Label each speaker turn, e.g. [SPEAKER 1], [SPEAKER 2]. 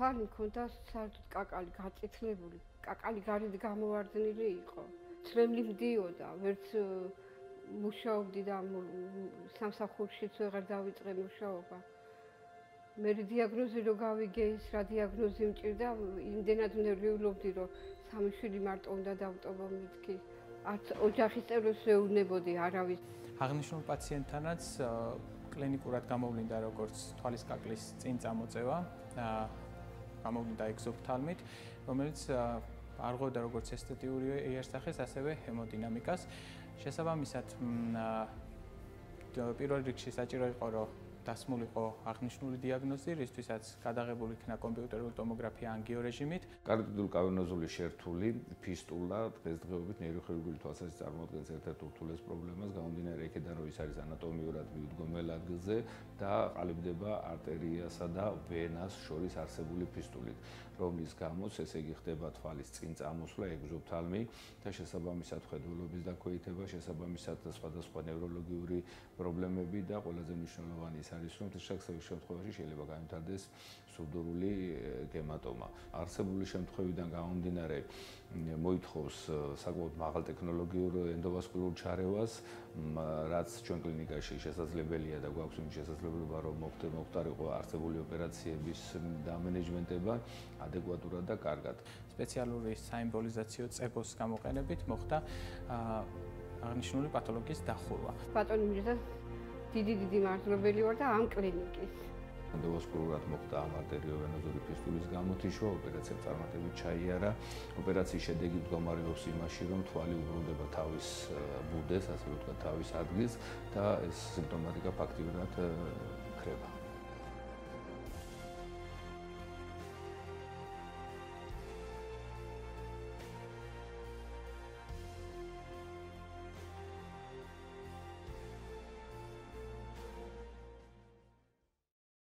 [SPEAKER 1] თვალი მქონდა საერთოდ კაკალი გაწითლებული, კაკალი გარეთ გამოვარდნილი იყო. ცრემლი მდიოდა, ვერც მუშაობდი და სამსახურშიც ვეღარ დავიწყე მუშაობა. მე დიაგნოზი რო გავიგე ის რა დიაგნოზი მჭირდა, იმდენად ნერვიულობდი, რომ სამი შვილი მარტო უნდა დავტოვო მეთქი. არც ოჯახის წევრებს ვეუბნებოდი არავის.
[SPEAKER 2] აღნიშნულ პაციენტთანაც კლინიკურად გამოვლინდა როგორც თვალის კაკლის წინ წამოწევა და გამოვლინდა ეგზოფთალმით, რომელიც არღოდა როგორც ესთეტიური იერსახეს, ასევე ჰემოდინამიკას. შესაბამისად პირველ რიგში საჭირო იყო რომ დასმულიყო აღნიშნული დიაგნოზი, რისთვისაც გადაღებული იქნა კომპიუტერული ტომოგრაფია ანგიორეჟიმით.
[SPEAKER 3] კარდიდულ კავენოზული შერთული ფისტულა დღესდღეობით ნეიროხირურგიული თვალსაზრისით წარმოადგენს ერთ-ერთ ურთულეს პრობლემას, გამომდინარე ის არის ანატომიურად მიუდგომელ ადგილზე და ყალიბდება არტერიასა და ვენას შორის არსებული ფისტულით, რომლის გამოც ესე იგი ხდება თვალის წინ წამოსვლა ეგზოფთალმი და შესაბამისად ხედველობის დაქვეითება, შესაბამისად სხვადასხვა ნევროლოგიური პრობლემები და ყველაზე მნიშვნელოვანი არის რომ შაქსების შემთხვევაში შეიძლება გამართდეს სუდორული გემატომა. არსებული შემთხვევიდან გამომდინარე მოითხოვს საკმაოდ მაღალ ტექნოლოგიურ ენდოვასკულურ ჩარევას, რაც ჩვენ კლინიკაში შესაძლებელია და გვაქვს იმ შესაძლებლობა რომ მოხდარიყო არსებული ოპერაციების და მენეჯმენტება ადეკვატურად და კარგად.
[SPEAKER 2] სპეციალური საიმბოლიზაციო წებოს გამოყენებით მოხდა აღნიშნული პათოლოგიის დახურვა.
[SPEAKER 1] ბატონი მიჟდა დიდი დიდი მართლობელი ვარ და ამ კლინიკის.
[SPEAKER 3] ენდოვასკულურად მოხდა ამ არტერიოვენოზური ფისტულის გამოთიშვა, ოპერაცია წარმატებით ჩაიარა. ოპერაციის შედეგი მდგომარეობს იმაში, რომ თვალი უბრუნდება თავის ბუდეს, ასე ვთქვათ, თავის ადგილს და ეს სიმპტომატიკა ფაქტიურად ხრება.